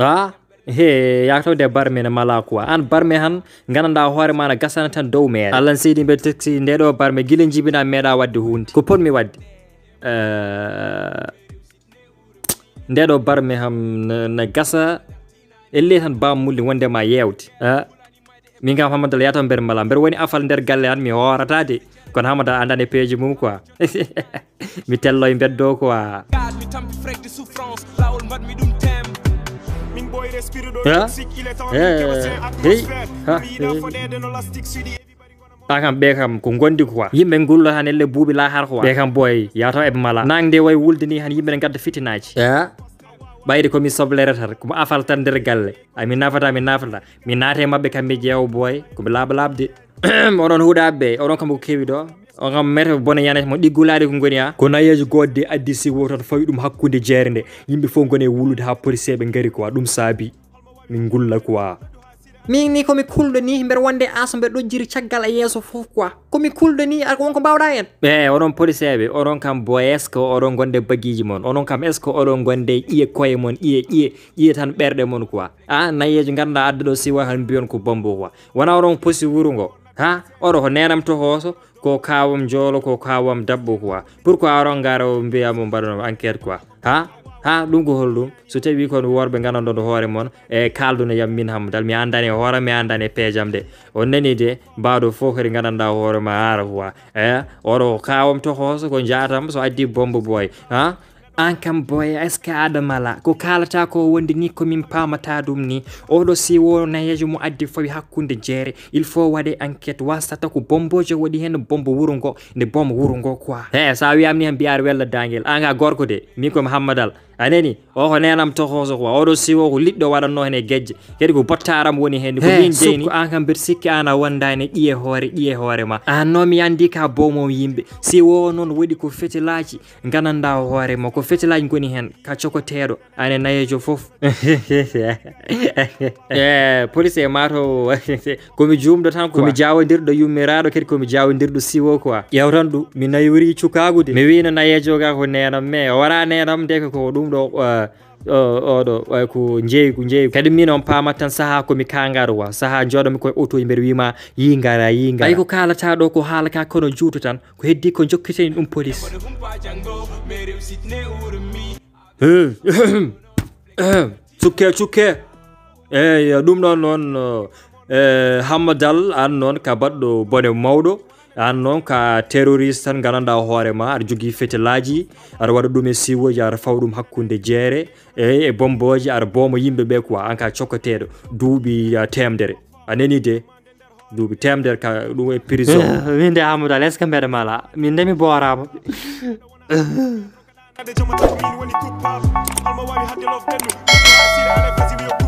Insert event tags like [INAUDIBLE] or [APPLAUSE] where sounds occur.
a he yaktode barme ne mala quoi an barme han gandanɗa hoore ma ne gasana tan dow meɗe allah seydi mbeɗa teksi ndeɗo barme guila jibina meeɗa wadde hunde ko potmi wadde. Ndeɗo barme ham ne gasa. Elle tan bamulde wondema yewde a min kam hamadal yataw nder mala. Mbeɗa woni afal nder galle an mi horata de kono hamada andani peeje mum quoi [LAUGHS] mi tello e beddo quoi foɗede no lastique sudi ɓa kam ɓe kam ko gondi quoi yimɓe gullo han elle buuɓi lahar quoi ɓe kam boy yataw eɓe mala. Nangde way wulde ni han yimɓe ne gadda fitinaji ɓayde komi soblere tan komi afal tan nder galle. Ay mi nafata mi nafata. Mi naate mabɓe kamɓe jeewo boy. Komi laaɓa laaɓde oɗon [CLEARS THROAT] huuɗaɓe ɓe oɗon kam ko kewi ɗo on mete bone yanete mo ɗiggulade ko goni ha. Ko nayejo godde addi si tan fawi ɗum hakkude jeere nde yimɓe fof goni e wulude ha policeɓe gaari quoi ɗum saabi. Min gulla quoi min ni komi kulɗo ni mbeɗa wonde aso mbeɗa ɗojjiri caggal e yeeso foof quoi. Komi kulɗo ni ar wonko mbawɗa hen e oɗon policeɓe oɗon kam bo est ce que oɗon gonde baguiji moon oɗon kam est ce que oɗon gonde ƴiye koye moon ƴiye ƴiye ƴiye tan ɓerɗe moon quoi. A nayejo ganduɗa adda ɗo siwa han mbiyon ko bombo quoi. Wona oɗon posi wuuro ngo ha? Oro ho neramto hooso ko kawam joolo ko kawam dabbo quoi pourquoi aron gara o mbiyamo mbaɗanoma enquête quoi ha? Ha? Ɗum ko hol ɗum? So tawi kon worɓe gandanɗoɗo hoore moon e kalduno yam min ham dal mi andani e hoore mi andani e peejam de o nani de mbawɗo fof kadi gandanɗa hoore ma ara quoi e? Oɗo kawam tohooso ko jatam so addi bombe boy. Ha? An kam boya que aɗa mala ko kalata ko wonde ni komin pamata ɗum ni. Oɗo siwo nayejo mo addi fawi hakkude jeere il faut waɗe enquête wasata ko bombojo waɗi hen bombo wuuro ngo nde bombo wuuro ngo quoi he sa wiyam ni hen mbiyaɗa wella daguel an ka gorko de min komi hammadal anani o ko nenam tohoso quoi oɗo siwo ko liɗɗo waɗanno hen e guejje kadi ko bottaram woni hen. Ko min jeyni an kam mbeɗa sikki an a wondani ƴiye hoore hoore ma. An noon mi andi ka bomom yimɓe siwo noon waɗi ko fetilaji gandanɗa hoore ma ko fetilaji goni hen ka cokoteɗo ane nayejo foof [LAUGHS] e police e mato [LAUGHS] komi jumɗo tan komi jawodirɗo yummiraɗo kadi komi jawodirɗo siwo quoi ƴewtan ɗu ɗum mi naywori cukagude mi wino nayejo ga ko nenam o wara nenam de ko ɗum ɗo oɗo ko jeeyi ko jeeyi kadi min on pamat tan saaha komi kangaro wa saaha joɗomi koye auto e mbeɗa wima yi gara yi gara ay ko kalata ɗo ko haalaka kono juuto tan. Ko heddi ko jokkiteni ɗum police. [CLEARS THROAT] Cukke cukke eyi ɗum non noon eh hammadal an noon ka baɗɗo bone mawɗo an noon ka terroriste tan gandanɗa hoorema aɗa jogui fetelaji aɗa waɗa ɗum e siwoji aɗa fawa ɗum hakkude jeere eyi e bomboji aɗa booma yimɓeɓe quoi an ka cokkateɗo duuɓi uh, temdere a nani de? Duuɓi temdere ka ɗum e prison. Eh, min de hamadou ala est ce que mbeɗa mala? Min de mi boorama [LAUGHS]